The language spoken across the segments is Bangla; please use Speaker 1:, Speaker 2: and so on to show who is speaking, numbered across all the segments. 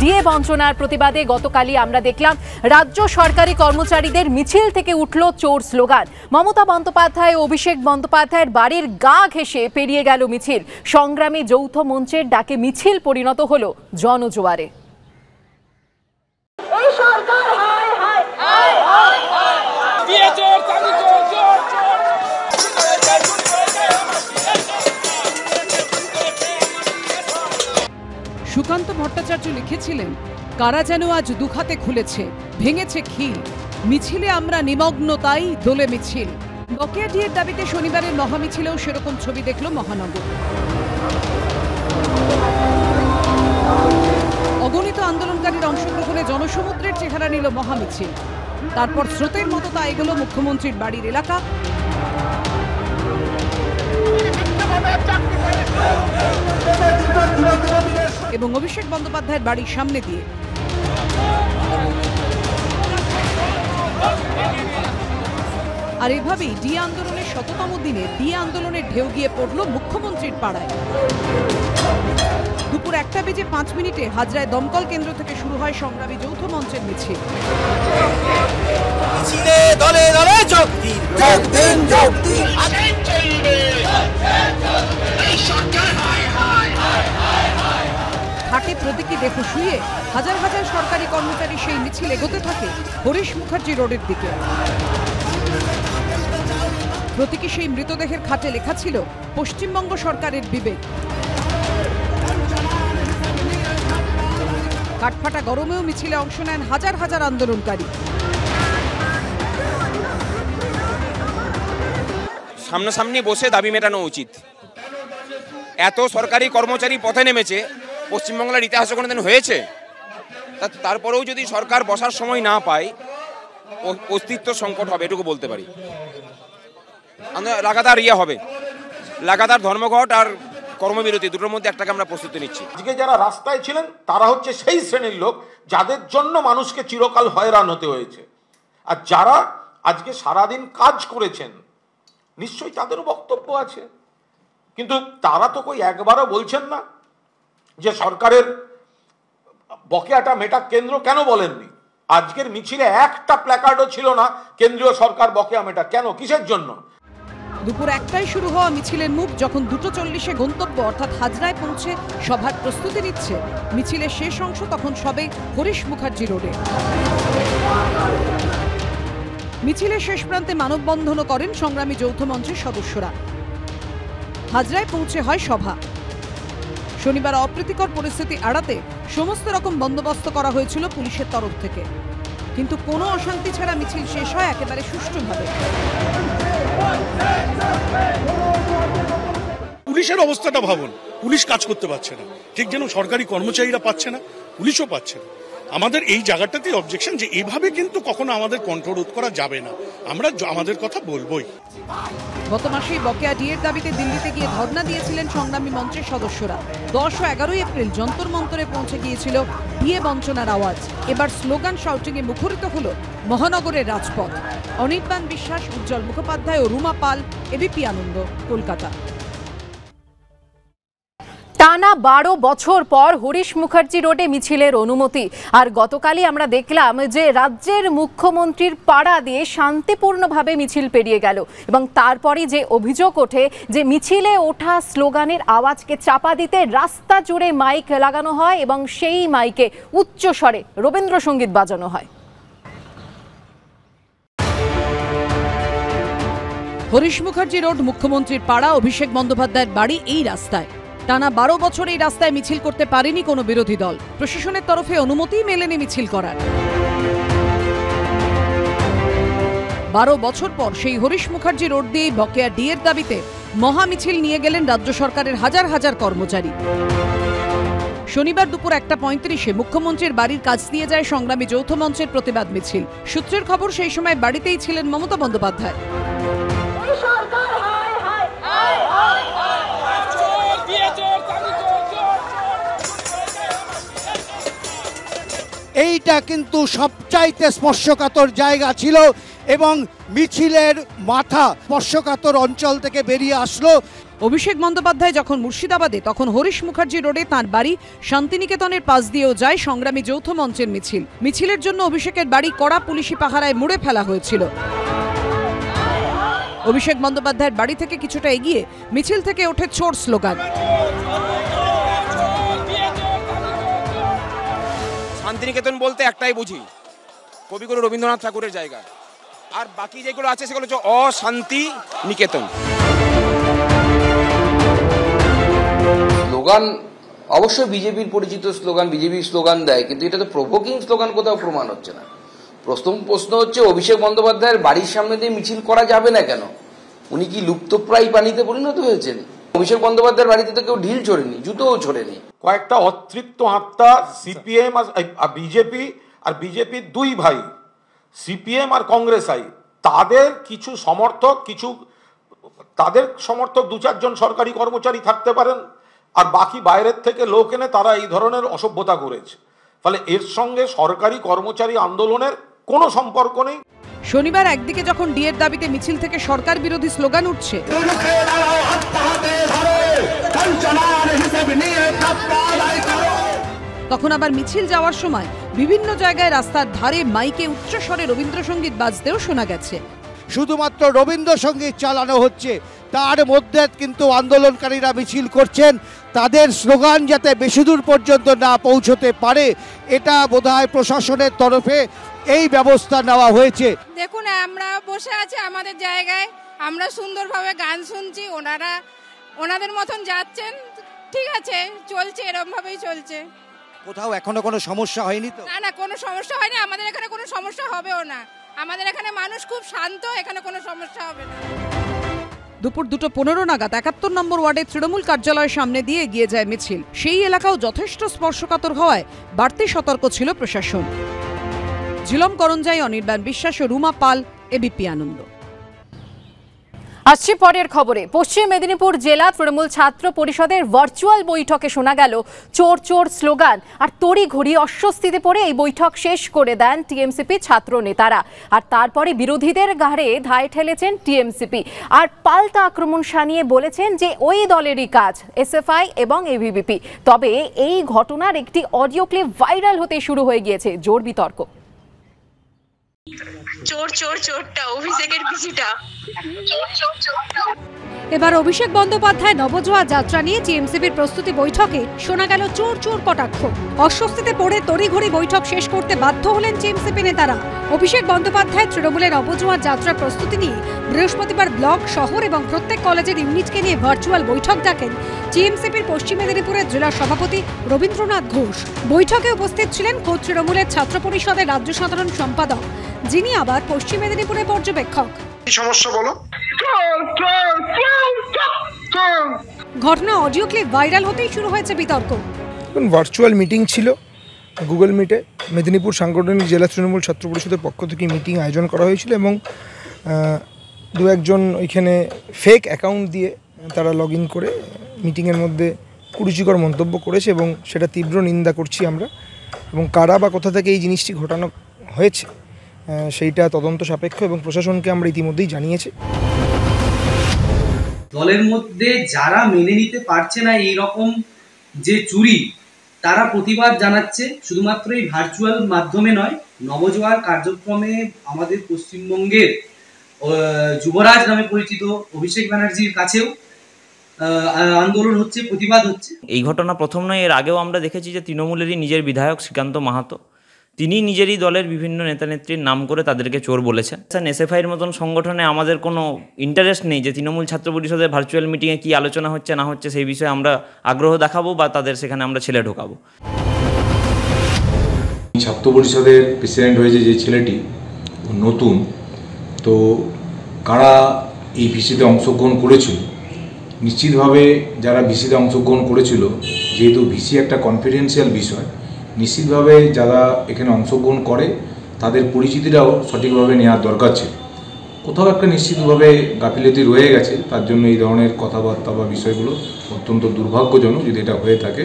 Speaker 1: ডিএ বঞ্চনার প্রতিবাদে গতকালই আমরা দেখলাম রাজ্য সরকারি কর্মচারীদের মিছিল থেকে উঠল চোর স্লোগান। মমতা বন্দ্যোপাধ্যায় ও অভিষেক বন্দ্যোপাধ্যায়ের বাড়ির গা ঘেঁষে পেরিয়ে গেল মিছিল। সংগ্রামী যৌথ মঞ্চের ডাকে মিছিল পরিণত হল জনজোয়ারে।
Speaker 2: সুকান্ত ভট্টাচার্য লিখেছিলেন, কারা যেন আজ দুখাতে খুলেছে, ভেঙেছে খিল। মিছিলে আমরা নিমগ্ন, তাই দোলে মিছিল। বকেয়া ডিএর দাবিতে শনিবারের মহামিছিলেও সেরকম ছবি দেখল মহানগর। অগণিত আন্দোলনকারীর অংশগ্রহণে জনসমুদ্রের চেহারা নিল মহামিছিল। তারপর স্রোতের মতো তা এগোলো মুখ্যমন্ত্রীর বাড়ির এলাকা। এবং অভিষেক বন্দ্যোপাধ্যায়ের বাড়ির সামনে দিয়ে। আর এভাবেই ডি আন্দোলনের শততম দিনে ডি আন্দোলনের ঢেউ গিয়ে পড়ল মুখ্যমন্ত্রীর পাড়ায়। দুপুর একটা বেজে পাঁচ মিনিটে হাজরায় দমকল কেন্দ্র থেকে শুরু হয় সংগ্রামী যৌথ মঞ্চের মিছিল।
Speaker 3: দলে দলে যোগ দিন যোগ দিন যোগ দিন।
Speaker 2: হাটে প্রতীকী দেখো শুয়ে হাজার হাজার সরকারি কর্মচারী সেই মিছিল এগোতে থাকে হরিশ মুখার্জি রোডের দিকে। প্রতীকী সেই মৃতদেহের খাটে লেখা ছিল, পশ্চিমবঙ্গ সরকারের বিবেক। কাঠফাটা গরমেও মিছিলে অংশ নেন হাজার হাজার আন্দোলনকারী।
Speaker 4: সামনাসামনি বসে দাবি মেটানো উচিত। এত সরকারি কর্মচারী পথে নেমেছে পশ্চিমবাংলার ইতিহাসে কোনোদিন হয়েছে? তারপরেও যদি সরকার বসার সময় না পায় অস্তিত্ব সংকট হবে, এটুকু বলতে পারি। লাগাতার ইয়ে হবে। লাগাতার ধর্মঘট আর কর্মবিরতি দুটোর মধ্যে একটাকে আমরা প্রস্তুতি নিচ্ছি।
Speaker 5: আজকে যারা রাস্তায় ছিলেন, তারা হচ্ছে সেই শ্রেণির লোক যাদের জন্য মানুষকে চিরকাল হয়রান হতে হয়েছে। আর যারা আজকে সারাদিন কাজ করেছেন, নিশ্চয়ই তাদেরও বক্তব্য আছে। কিন্তু তারা তো কই একবারও বলছেন না। যে সরকারের বকেয়াটা মেটা কেন্দ্র কেন বলেননি? আজকের মিছিলে একটা প্ল্যাকার্ডও ছিল না, কেন্দ্রীয় সরকার বকেয়া মেটা কেন? কিসের জন্য?
Speaker 2: দুপুর একটাই শুরু হওয়া মিছিলের মুখ যখন দুটো চল্লিশে গন্তব্য অর্থাৎ হাজরায় পৌঁছে সভার প্রস্তুতি নিচ্ছে, মিছিলের শেষ অংশ তখন সবে হরিশ মুখার্জি রোডে। মিছিলের শেষ প্রান্তে মানববন্ধনও করেন সংগ্রামী যৌথ মঞ্চের সদস্যরা। হাজরায় পৌঁছে হয় সভা। শনিবার অপ্রীতিকর পরিস্থিতি এড়াতে সমস্ত রকম বন্দোবস্ত করা হয়েছিল পুলিশের তরফ থেকে। কিন্তু কোনো অশান্তি ছাড়া মিছিল শেষ হয় একেবারে সুষ্ঠুভাবে।
Speaker 6: পুলিশের অবস্থাটা ভাবুন। পুলিশ কাজ করতে পারছে না। ঠিক যেন সরকারি কর্মচারীরা পাচ্ছে না, পুলিশও পাচ্ছে না। আমাদের এই জায়গাটাতেই অবজেকশন যে এভাবে কিন্তু কখনো আমাদের কন্ট্রোল করা যাবে না। আমরা আমাদের কথা বলবোই।
Speaker 2: গত মাসেই বকেয়া ডিএর দাবিতে দিল্লিতে গিয়ে ধর্ণা দিয়েছিলেন সংগ্রামী মঞ্চের সদস্যরা। দশ ও এগারোই এপ্রিল যন্তর মন্তরে পৌঁছে গিয়েছিল ডিএ বঞ্চনার আওয়াজ। এবার স্লোগান শাউটিংয়ে মুখরিত হল মহানগরের রাজপথ। অনির্বাণ বিশ্বাস, উজ্জ্বল মুখোপাধ্যায় ও রুমা পাল এবিপি আনন্দ, কলকাতা।
Speaker 1: টানা বারো বছর পর হরিশ মুখার্জি রোডে মিছিলের অনুমতি। আর গতকালই আমরা দেখলাম যে রাজ্যের মুখ্যমন্ত্রীর পাড়া দিয়ে শান্তিপূর্ণভাবে মিছিল পেরিয়ে গেল এবং তারপরে যে অভিযোগ ওঠে যে মিছিলে ওঠা স্লোগানের আওয়াজকে চাপা দিতে রাস্তা জুড়ে মাইক লাগানো হয় এবং সেই মাইকে উচ্চ স্বরে রবীন্দ্রসঙ্গীত বাজানো হয়।
Speaker 2: হরিশ মুখার্জি রোড মুখ্যমন্ত্রীর পাড়া, অভিষেক বন্দ্যোপাধ্যায়ের বাড়ি এই রাস্তায়। টানা বারো বছর এই রাস্তায় মিছিল করতে পারেনি কোনো বিরোধী দল। প্রশাসনের তরফে অনুমতিই মেলেনি মিছিল করার। বারো বছর পর সেই হরিশ মুখার্জি রোড দিয়েই বকেয়া ডিএর দাবিতে মহা মিছিল নিয়ে গেলেন রাজ্য সরকারের হাজার হাজার কর্মচারী। শনিবার দুপুর একটা পঁয়ত্রিশে মুখ্যমন্ত্রীর বাড়ির কাছ দিয়ে যায় সংগ্রামী যৌথ মঞ্চের প্রতিবাদ মিছিল। সূত্রের খবর, সেই সময় বাড়িতেই ছিলেন মমতা বন্দ্যোপাধ্যায়।
Speaker 7: এইটা কিন্তু সবচাইতে স্পর্শকাতর জায়গা ছিল এবং মিছিলের মাথা স্পর্শকাতর অঞ্চল থেকে বেরিয়ে আসলো।
Speaker 2: অভিষেক বন্দ্যোপাধ্যায় যখন মুর্শিদাবাদে, তখন হরিশ মুখার্জি রোডে তাঁর বাড়ি শান্তিনিকেতনের পাশ দিয়েও যায় সংগ্রামী যৌথ মঞ্চের মিছিল। মিছিলের জন্য অভিষেকের বাড়ি কড়া পুলিশি পাহারায় মুড়ে ফেলা হয়েছিল। অভিষেক বন্দ্যোপাধ্যায়ের বাড়ি থেকে কিছুটা এগিয়ে মিছিল থেকে ওঠে চোর স্লোগান।
Speaker 4: শান্তিনিকেতন বলতে একটাই বুঝি। কবিগুরু রবীন্দ্রনাথ ঠাকুরের জায়গা। আর বাকি যেগুলো আছে সেগুলো হচ্ছে অশান্তি নিকেতন
Speaker 8: স্লোগান, অবশ্যই বিজেপির পরিচিত স্লোগান, বিজেপি স্লোগান দেয়, কিন্তু এটা তো প্রভোকিং স্লোগান কোথাও প্রমাণ হচ্ছে না। প্রথম প্রশ্ন হচ্ছে, অভিষেক বন্দ্যোপাধ্যায়ের বাড়ির সামনে দিয়ে মিছিল করা যাবে না কেন? উনি কি লুপ্তপ্রায় পানিতে পরিণত হয়েছেন? অভিষেক বন্দ্যোপাধ্যায়ের বাড়িতে তো কেউ ঢিল ছোড়েনি জুতোও ছোড়েনি
Speaker 5: কয়েকটা অতৃপ্ত আত্মা, সিপিএম আর বিজেপি, আর বিজেপির দুই ভাই, সিপিএম আর কংগ্রেস আই। তাদের কিছু সমর্থক, কিছু, তাদের সমর্থক দু চারজন সরকারি কর্মচারী থাকতে পারেন, আর বাকি বাইরের থেকে লোক এনে তারা এই ধরনের অসভ্যতা করেছে। ফলে এর সঙ্গে সরকারি কর্মচারী আন্দোলনের কোনো সম্পর্ক নেই।
Speaker 2: শনিবার একদিকে যখন ডিএর দাবিতে মিছিল থেকে সরকার বিরোধী স্লোগান উঠছে তখন আবার মিছিল যাওয়ার সময় বিভিন্ন জায়গায় রাস্তার ধারে মাইকে উচ্চস্বরে রবীন্দ্রসঙ্গীত বাজতেও শোনা গেছে।
Speaker 7: শুধুমাত্র রবীন্দ্রসঙ্গীত চালানো হচ্ছে তার মধ্যে কিন্তু আন্দোলনকারীরা মিছিল করছেন। তাদের স্লোগান যাতে বেশি দূর পর্যন্ত না পৌঁছতে পারে এটা বোধহয় প্রশাসনের তরফে এই ব্যবস্থা নেওয়া হয়েছে।
Speaker 9: দেখুন আমরা বসে আছি আমাদের জায়গায়। আমরা সুন্দরভাবে গান শুনছি ওনারা ওনাদের মতন যাচ্ছেন। ঠিক আছে চলছে এরম ভাবেই চলছে।
Speaker 7: কোথাও এখনও কোনো সমস্যা হয়নি তো?
Speaker 9: না না কোনো সমস্যা হয়নি। আমাদের এখানে কোনো সমস্যা হবেও না। আমাদের এখানে মানুষ খুব শান্ত এখানে কোনো সমস্যা হবে না।
Speaker 2: দুপুর দুটো পনেরো নাগাদ একাত্তর নম্বর ওয়ার্ডে তৃণমূল কার্যালয়ের সামনে দিয়ে এগিয়ে যায় মিছিল। সেই এলাকাও যথেষ্ট স্পর্শকাতর হওয়ায় বাড়তি সতর্ক ছিল প্রশাসন। ঝিলম করঞ্জাই, অনির্বাণ বিশ্বাস ও রুমা পাল এবিপি আনন্দ।
Speaker 1: আসছি পরের খবরে। পশ্চিম মেদিনীপুর জেলা তৃণমূল ছাত্র পরিষদের ভার্চুয়াল বৈঠকে শোনা গেল চোর চোর স্লোগান আর তড়িঘড়ি অস্বস্তিতে পড়ে এই বৈঠক শেষ করে দেন টিএমসিপি ছাত্র নেতারা। আর তারপরে বিরোধীদের ঘাড়ে ধায় ঠেলেছেন টিএমসিপি। আর পাল্টা আক্রমণ সানিয়ে বলেছেন যে ওই দলেরই কাজ, এসএফআই এবং এভিবিপি তবে এই ঘটনার একটি অডিও ক্লিপ ভাইরাল হতে শুরু হয়ে গিয়েছে। জোর বিতর্ক।
Speaker 10: চোর চোর, চোরটা, অভিষেকের পিছিটা
Speaker 11: এবার অভিষেক বন্দ্যোপাধ্যায় নবজোয়া যাত্রা নিয়ে টিএমসিপির প্রস্তুতি বৈঠকে শোনা গেল চোর চোর কটাক্ষ। অস্বস্তিতে পড়ে তড়িঘড়ি বৈঠক শেষ করতে বাধ্য হলেন টিএমসিপি নেতারা। অভিষেক বন্দ্যোপাধ্যায় তৃণমূলের নবজোয়া যাত্রার প্রস্তুতি নিয়ে বৃহস্পতিবার ব্লক, শহর এবং প্রত্যেক কলেজের ইউনিটকে নিয়ে ভার্চুয়াল বৈঠক ডাকেন টিএমসিপির পশ্চিম মেদিনীপুরের জেলা সভাপতি রবীন্দ্রনাথ ঘোষ। বৈঠকে উপস্থিত ছিলেন খোদ তৃণমূলের ছাত্র পরিষদের রাজ্য সাধারণ সম্পাদক। যিনি আবার পশ্চিম মেদিনীপুরের পর্যবেক্ষক।
Speaker 3: সমস্যা বলো?
Speaker 11: ঘটনা অডিও ক্লিপ ভাইরাল হতেই শুরু হয়েছে বিতর্ক।
Speaker 12: ভার্চুয়াল মিটিং ছিল গুগল মিটে মেদিনীপুর সাংগঠনিক জেলা তৃণমূল ছাত্র পরিষদের পক্ষ থেকে মিটিং আয়োজন করা হয়েছিল এবং দু একজন ওইখানে ফেক অ্যাকাউন্ট দিয়ে তারা লগ ইন করে মিটিংয়ের মধ্যে কুরুচিকর মন্তব্য করেছে এবং সেটা তীব্র নিন্দা করছি আমরা। এবং কারা বা কোথা থেকে এই জিনিসটি ঘটানো হয়েছে সেইটা তদন্ত সাপেক্ষ এবং প্রশাসনকে আমরা ইতিমধ্যেই জানিয়েছি।
Speaker 13: দলের মধ্যে যারা মেনে নিতে পারছে না এই রকম যে চুরি, তারা প্রতিবাদ জানাচ্ছে শুধুমাত্র এই ভার্চুয়াল মাধ্যমে নয়, নবজোয়ার কার্যক্রমে আমাদের পশ্চিমবঙ্গের যুবরাজ নামে পরিচিত অভিষেক ব্যানার্জির কাছেও আন্দোলন হচ্ছে প্রতিবাদ হচ্ছে।
Speaker 14: এই ঘটনা প্রথম নয় এর আগেও আমরা দেখেছি যে তৃণমূলেরই নিজের বিধায়ক শ্রীকান্ত মাহাতো। তিনি নিজেরই দলের বিভিন্ন নেতানেত্রীর নাম করে তাদেরকে চোর বলেছেন। স্যার এসএফআইয়ের মতন সংগঠনে আমাদের কোনো ইন্টারেস্ট নেই যে তৃণমূল ছাত্র পরিষদের ভার্চুয়াল মিটিংয়ে কী আলোচনা হচ্ছে না হচ্ছে সেই বিষয়ে আমরা আগ্রহ দেখাবো বা তাদের সেখানে আমরা ছেলে ঢোকাবো।
Speaker 15: ছাত্র পরিষদের প্রেসিডেন্ট হয়েছে যে ছেলেটি নতুন তো কারা এই ভিসিতে অংশগ্রহণ করেছিল নিশ্চিতভাবে যারা ভিসিতে অংশগ্রহণ করেছিল, যেহেতু ভিসি একটা কনফিডেন্সিয়াল বিষয়, নিশ্চিতভাবে যারা এখানে অংশগ্রহণ করে, তাদের পরিচিতিটাও সঠিকভাবে নেওয়ার দরকার ছিল। কোথাও একটা নিশ্চিতভাবে গাফিলতি রয়ে গেছে, তার জন্য এই ধরনের কথাবার্তা বা বিষয়গুলো অত্যন্ত দুর্ভাগ্যজনক যদি এটা হয়ে থাকে,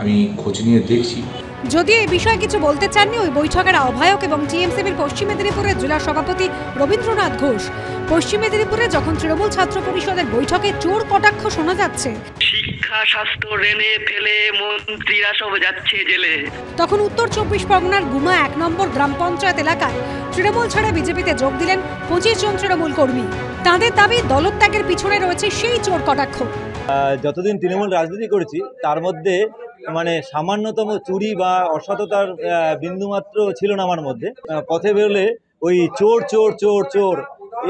Speaker 15: আমি খোঁজ নিয়ে দেখছি।
Speaker 11: যদিও এ বিষয়ে কিছু বলতে চাননি ওই বৈঠকের আহ্বায়ক এবং টিএমসিবির পশ্চিম মেদিনীপুরের জেলা সভাপতি রবীন্দ্রনাথ ঘোষ। পশ্চিম মেদিনীপুরে যখন তৃণমূল ছাত্র পরিষদের বৈঠকে চোর কটাক্ষ শোনা যাচ্ছে
Speaker 16: শিক্ষা স্বাস্থ্য রেনে ফেলে মন্ত্রীরা সব যাচ্ছে জেলে।
Speaker 11: তখন উত্তর চব্বিশ পরগনার গুমা এক নম্বর গ্রাম পঞ্চায়েত এলাকায় তৃণমূল ছাড়া বিজেপিতে যোগ দিলেন পঁচিশ জন তৃণমূল কর্মী। তাঁদের দাবি দলত্যাগের পিছনে রয়েছে সেই চোর কটাক্ষ।
Speaker 17: আহ, যতদিন তৃণমূল রাজনীতি করেছি তার মধ্যে মানে সামান্যতম চুরি বা অসততার বিন্দুমাত্র ছিল না আমার মধ্যে। পথে বেরোলে ওই চোর চোর চোর চোর,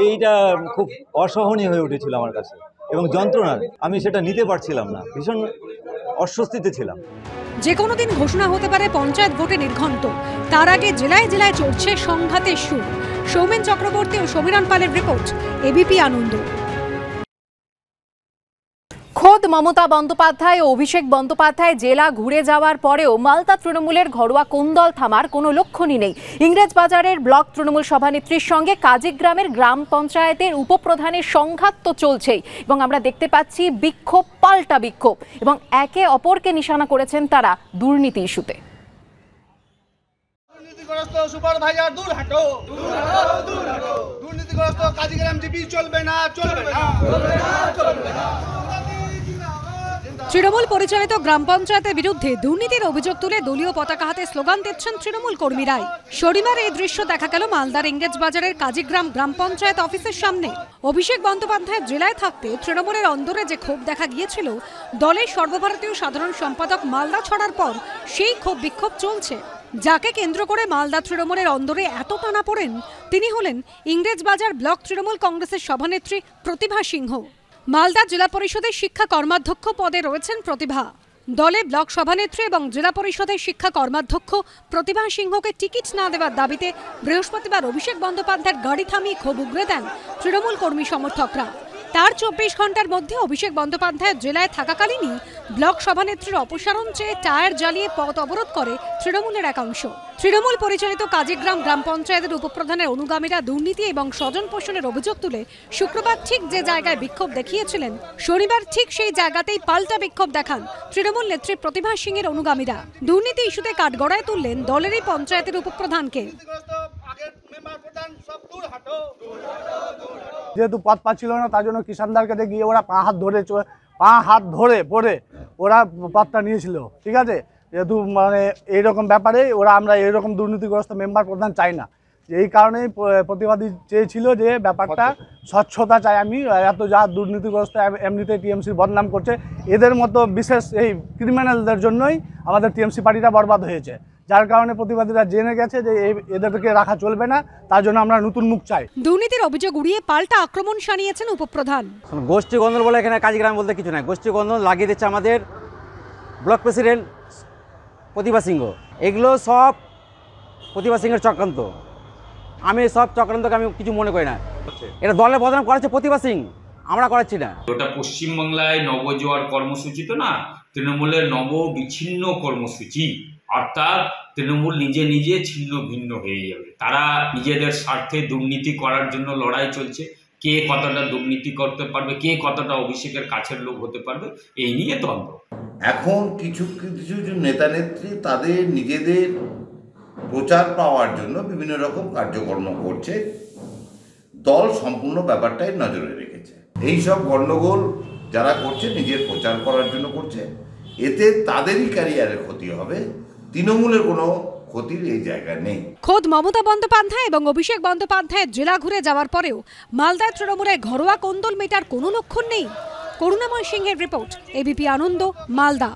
Speaker 17: এইটা খুব অসহনীয় হয়ে উঠেছিল আমার কাছে। এবং যন্ত্রণা আমি সেটা নিতে পারছিলাম না, ভীষণ অস্বস্তিতে ছিলাম।
Speaker 11: যে কোনো দিন ঘোষণা হতে পারে পঞ্চায়েত ভোটে নির্ঘণ্ট। তার আগে জেলায় জেলায় চড়ছে সংঘাতের সুর। সৌমেন চক্রবর্তী ও সমীরণ পালের রিপোর্ট এবিপি আনন্দ।
Speaker 1: মমতা বন্দ্যোপাধ্যায় ও অভিষেক বন্দ্যোপাধ্যায় জেলা ঘুরে যাওয়ার পরেও মালদা তৃণমূলের ঘরোয়া কোন্দল থামার কোনো লক্ষণই নেই। ইংরেজ বাজারের ব্লক তৃণমূল সভানেত্রীর সঙ্গে কাজিগ্রামের গ্রাম পঞ্চায়েতের উপপ্রধানের সংঘাত তো চলছেই এবং আমরা দেখতে পাচ্ছি বিক্ষোভ, পাল্টা বিক্ষোভ এবং একে অপরকে নিশানা করেছেন তারা দুর্নীতি ইস্যুতে।
Speaker 7: দুর্নীতিগ্রস্ত কাজীগ্রাম জিপি চলবে না চলবে না চলবে না।
Speaker 11: তৃণমূল পরিচালিত গ্রাম পঞ্চায়েতের বিরুদ্ধে দুর্নীতির অভিযোগ তুলে দলীয় পতাকা হাতে স্লোগান দিচ্ছেন তৃণমূল কর্মীরাই। শনিবার এই দৃশ্য দেখা গেল মালদার ইংরেজ বাজারের কাজীগ্রাম গ্রাম পঞ্চায়েত অফিসের সামনে। অভিষেক বন্দ্যোপাধ্যায় জেলায় থাকতে তৃণমূলের অন্দরে যে ক্ষোভ দেখা গিয়েছিল, দলের সর্বভারতীয় সাধারণ সম্পাদক মালদা ছড়ার পর সেই ক্ষোভ বিক্ষোভ চলছে। যাকে কেন্দ্র করে মালদা তৃণমূলের অন্দরে এত টানা পড়েন তিনি হলেন ইংরেজ বাজার ব্লক তৃণমূল কংগ্রেসের সভানেত্রী প্রতিভা সিংহ। মালদা জেলা পরিষদের শিক্ষা কর্মাধ্যক্ষ পদে রয়েছেন প্রতিভা। দলে ব্লক সভানেত্রী এবং জেলা পরিষদের শিক্ষা কর্মাধ্যক্ষ প্রতিভা সিংহকে টিকিট না দেওয়ার দাবিতে বৃহস্পতিবার অভিষেক বন্দ্যোপাধ্যায়ের গাড়ি থামিয়ে ক্ষোভ উগরে দেন তৃণমূল কর্মী সমর্থকরা। তার চব্বিশ ঘণ্টার মধ্যে অভিষেক বন্দ্যোপাধ্যায় জেলায় থাকাকালীনই ব্লক সভানেত্রীর অপসারণ চেয়ে টায়ার জ্বালিয়ে পথ অবরোধ করে তৃণমূলের একাংশ। তৃণমূল পরিচালিত কাজীগ্রাম গ্রাম পঞ্চায়েতের উপপ্রধানের অনুগামীরা দুর্নীতি এবং স্বজন পোষণের অভিযোগ তুলে শুক্রবার ঠিক যে জায়গায় বিক্ষোভ দেখিয়েছিলেন, শনিবার ঠিক সেই জায়গাতেই পাল্টা বিক্ষোভ দেখান তৃণমূল নেত্রী প্রতিভা সিং এর অনুগামীরা। দুর্নীতি ইস্যুতে কাঠগড়ায় তুললেন দলেরই পঞ্চায়েতের উপপ্রধানকে।
Speaker 18: যেহেতু পথ পাচ্ছিল না, তার জন্য কিষানদার কাছে গিয়ে ওরা পা হাত ধরে পা হাত ধরে পড়ে ওরা পথটা নিয়েছিল, ঠিক আছে? যেহেতু মানে এইরকম ব্যাপারে ওরা আমরা এইরকম দুর্নীতিগ্রস্ত মেম্বার প্রধান চাই না। এই কারণেই প্রতিবাদী চেয়েছিল যে ব্যাপারটা স্বচ্ছতা চাই আমি। এত যা দুর্নীতিগ্রস্ত এম- এমনিতে টিএমসির বদনাম করছে। এদের মতো বিশেষ এই ক্রিমিনালদের জন্যই আমাদের টিএমসি পার্টিটা বরবাদ হয়েছে। যার কারণে প্রতিবাদীরা জেনে গেছে যে এই- এদেরকে রাখা চলবে না। তার জন্য আমরা নতুন মুখ চাই।
Speaker 11: দুর্নীতির অভিযোগ উড়িয়ে পাল্টা আক্রমণ শানিয়েছেন উপপ্রধান।
Speaker 19: গোষ্ঠী গন্ধন বলে এখানে কাজগ্রাম বলতে কিছু নাই। গোষ্ঠী গন্ধন লাগিয়ে দিচ্ছে আমাদের ব্লক প্রেসিডেন্ট প্রতিভা সিংহ। এগুলো সব প্রতিভা সিংহের চক্রান্ত। আমি সব চক্রান্তকে আমি কিছু মনে করি না। এটা দলে বদনাম করাচ্ছে প্রতিভা সিং। আমরা করাচ্ছি না।
Speaker 20: ওটা পশ্চিমবাংলায় নবজোয়ার কর্মসূচি তো না তৃণমূলের নব বিচ্ছিন্ন কর্মসূচি। অর্থাৎ তৃণমূল নিজে নিজে ছিন্ন ভিন্ন হয়ে যাবে। তারা নিজেদের স্বার্থে দুর্নীতি করার জন্য লড়াই চলছে। কে কতটা দুর্নীতি করতে পারবে কে কতটা অভিষেকের কাছের লোক হতে পারবে এই নিয়ে দ্বন্দ্ব।
Speaker 21: এখন কিছু কিছু নেতা নেত্রী তাদের নিজেদের প্রচার পাওয়ার জন্য বিভিন্ন রকম কার্যকর্ম করছে। দল সম্পূর্ণ ব্যাপারটাই নজরে রেখেছে। এই সব গণ্ডগোল যারা করছে, নিজের প্রচার করার জন্য করছে, এতে তাদেরই ক্যারিয়ারের ক্ষতি হবে। তৃণমূলের কোনো ক্ষতির এই জায়গা নেই।
Speaker 11: খোদ মমতা বন্দ্যোপাধ্যায় এবং অভিষেক বন্দ্যোপাধ্যায় জেলা ঘুরে যাওয়ার পরেও মালদায় তৃণমূলের ঘরোয়া কোন্দল মেটার কোনো লক্ষণ নেই। করুণাময় সিংহের রিপোর্ট এবিপি আনন্দ মালদা।